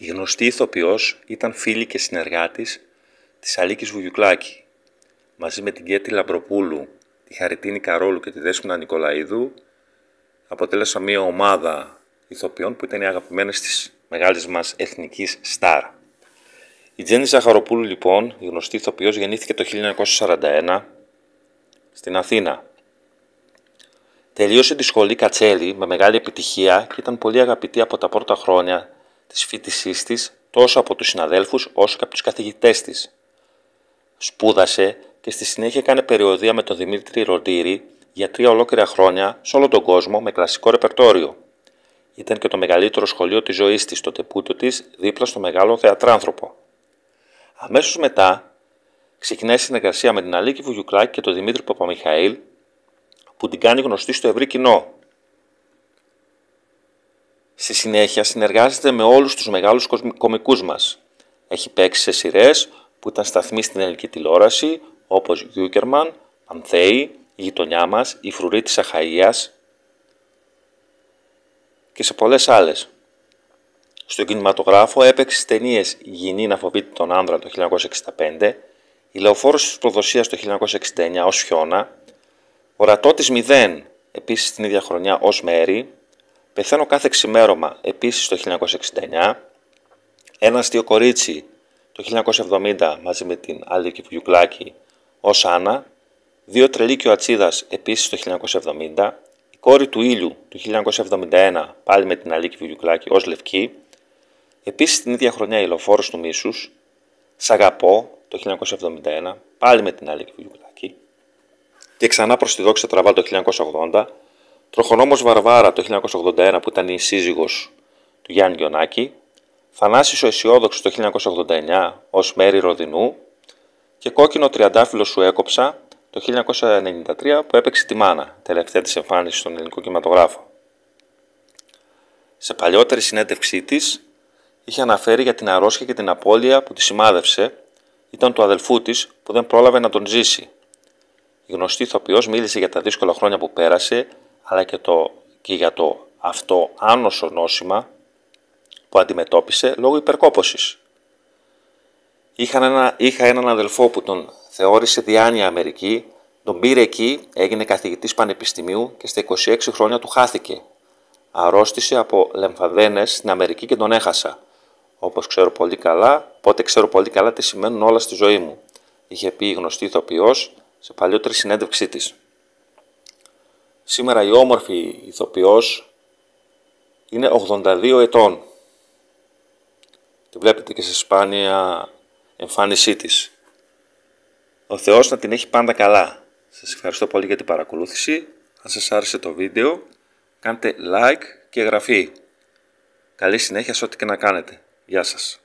Η γνωστή ηθοποιός ήταν φίλη και συνεργάτης της Αλίκης Βουγιουκλάκη. Μαζί με την Κέτη Λαμπροπούλου, τη Χαριτίνη Καρόλου και τη Δέσποινα Νικολαίδου αποτέλεσαν μια ομάδα ηθοποιών που ήταν οι αγαπημένες της μεγάλης μας εθνικής στάρ. Η Τζέννη Ζαχαροπούλου λοιπόν, η γνωστή ηθοποιός, γεννήθηκε το 1941 στην Αθήνα. Τελείωσε τη σχολή Κατσέλη με μεγάλη επιτυχία και ήταν πολύ αγαπητή από τα πρώτα χρόνια της φοιτησής της τόσο από τους συναδέλφους όσο και από τους καθηγητές της. Σπούδασε και στη συνέχεια έκανε περιοδία με τον Δημήτρη Ροντήρη για τρία ολόκληρα χρόνια σε όλο τον κόσμο με κλασικό ρεπερτόριο. Ήταν και το μεγαλύτερο σχολείο της ζωής της, το τεπούτο της, δίπλα στο μεγάλο θεατράνθρωπο. Αμέσως μετά ξεκινάει συνεργασία με την Αλίκη Βουγιουκλάκη και τον Δημήτρη Παπαμιχαήλ που την κάνει γνωστή στο ευρύ κοινό. Στη συνέχεια συνεργάζεται με όλους τους μεγάλους κομικούς μας. Έχει παίξει σε σειρές που ήταν σταθμοί στην ελληνική τηλεόραση όπως Γιούκερμαν, Ανθέη, η γειτονιά μας, η φρουρή της Αχαΐας και σε πολλές άλλες. Στον κινηματογράφο έπαιξε ταινίες «Γυνή να φοβείται τον άνδρα» το 1965, «Η λεωφόρος της προδοσίας» το 1969 ως Φιώνα, «Ορατό της Μηδέν» επίσης την ίδια χρονιά ως Μέρι, «Πεθαίνω κάθε ξημέρωμα» επίσης το 1969, «Ένα αστείο κορίτσι» το 1970 μαζί με την Αλίκη Βουγιουκλάκη ως Άννα, «Δύο τρελή και ο Ατσίδας» επίσης το 1970, «Η κόρη του ήλιου» το 1971 πάλι με την Αλίκη Βουγιουκλάκη ως Λευκή, Επίσης την ίδια χρονιά η Λοφόρο του Μίσους, Σ' αγαπώ το 1971, πάλι με την Αλίκη Βουγιουκλάκη, και ξανά προς τη δόξα τραβάλ το 1980, Τροχονόμος Βαρβάρα το 1981 που ήταν η σύζυγος του Γιάννη Γιονάκη, Θανάσης ο Αισιόδοξος το 1989 ως Μέρη Ροδινού και Κόκκινο Τριαντάφυλλο σου έκοψα το 1993 που έπαιξε τη Μάνα, τελευταία της εμφάνισης στον ελληνικό κινηματογράφο. Σε παλιότερη συνέντευξή της, είχε αναφέρει για την αρρώστια και την απώλεια που τη σημάδευσε, ήταν του αδελφού της που δεν πρόλαβε να τον ζήσει. Η γνωστή ηθοποιός μίλησε για τα δύσκολα χρόνια που πέρασε, αλλά και, το, και για το αυτό άνοσο νόσημα που αντιμετώπισε λόγω υπερκόπωσης. Είχα, ένα, είχα έναν αδελφό που τον θεώρησε διάνοια Αμερική, τον πήρε εκεί, έγινε καθηγητής πανεπιστημίου και στα 26 χρόνια του χάθηκε. Αρρώστησε από λεμφαδένες στην Αμερική και τον έχασα όπως ξέρω πολύ καλά, πότε ξέρω πολύ καλά τι σημαίνουν όλα στη ζωή μου, είχε πει η γνωστή ηθοποιός σε παλιότερη συνέντευξή της. Σήμερα η όμορφη ηθοποιός είναι 82 ετών. Τη βλέπετε και σε σπάνια εμφάνισή της. Ο Θεός να την έχει πάντα καλά. Σας ευχαριστώ πολύ για την παρακολούθηση. Αν σας άρεσε το βίντεο, κάντε like και εγγραφή. Καλή συνέχεια σε ό,τι και να κάνετε. Γεια σας.